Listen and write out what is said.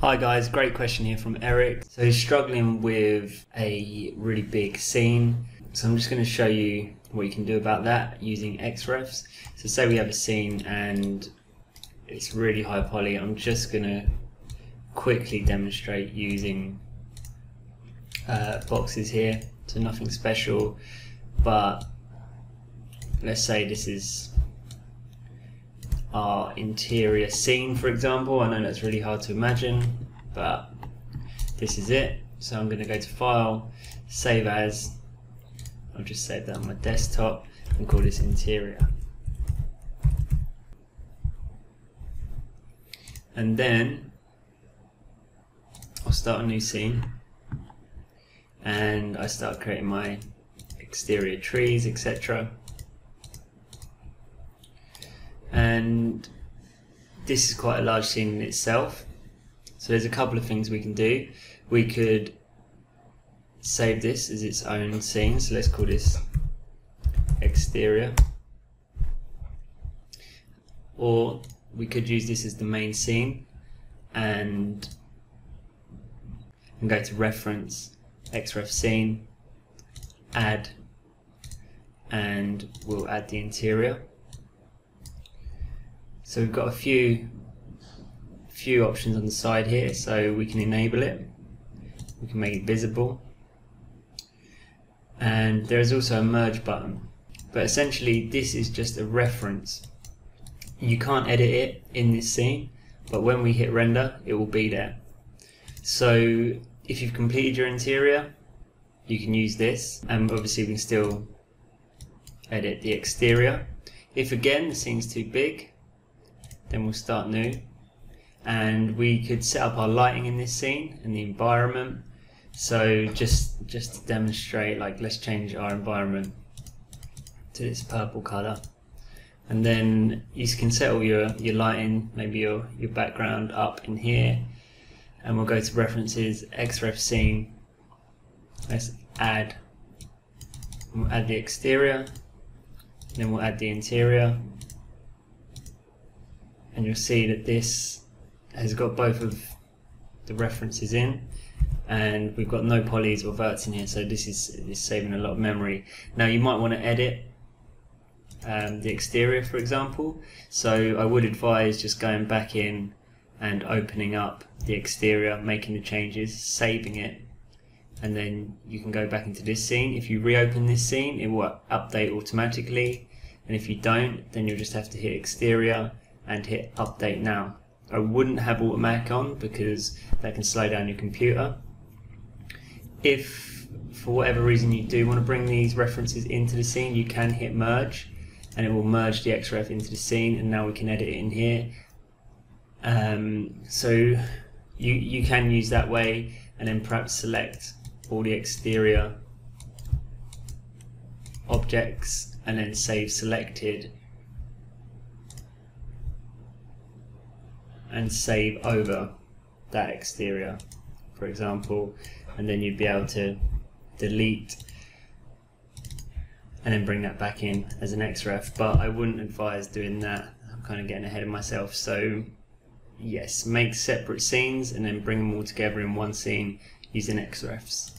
Hi guys, great question here from Eric. So he's struggling with a really big scene. So I'm just going to show you what you can do about that using Xrefs. So say we have a scene and it's really high poly. I'm just going to quickly demonstrate using uh, boxes here. So nothing special, but let's say this is our interior scene, for example. I know that's really hard to imagine, but this is it. So I'm going to go to File, Save As. I'll just save that on my desktop and call this interior. And then I'll start a new scene and I start creating my exterior trees, etc. and this is quite a large scene in itself. So there's a couple of things we can do. We could save this as its own scene. So let's call this exterior. Or we could use this as the main scene and, and go to reference, xref scene, add, and we'll add the interior. So we've got a few few options on the side here so we can enable it. We can make it visible. And there is also a merge button. But essentially this is just a reference. You can't edit it in this scene but when we hit render it will be there. So if you've completed your interior you can use this and obviously we can still edit the exterior. If again the scene's too big then we'll start new. And we could set up our lighting in this scene and the environment. So just just to demonstrate like let's change our environment to this purple color. And then you can set all your your lighting maybe your your background up in here. And we'll go to references xref scene. Let's add we'll add the exterior. Then we'll add the interior and you'll see that this has got both of the references in. And we've got no polys or verts in here so this is, is saving a lot of memory. Now you might want to edit um, the exterior for example. So I would advise just going back in and opening up the exterior making the changes saving it and then you can go back into this scene. If you reopen this scene it will update automatically. And if you don't then you'll just have to hit exterior and hit update now. I wouldn't have automatic on because that can slow down your computer. If for whatever reason you do want to bring these references into the scene, you can hit merge and it will merge the XREF into the scene and now we can edit it in here. Um, so you, you can use that way and then perhaps select all the exterior objects and then save selected and save over that exterior, for example, and then you'd be able to delete and then bring that back in as an XREF. But I wouldn't advise doing that. I'm kind of getting ahead of myself. So yes, make separate scenes and then bring them all together in one scene using XREFs.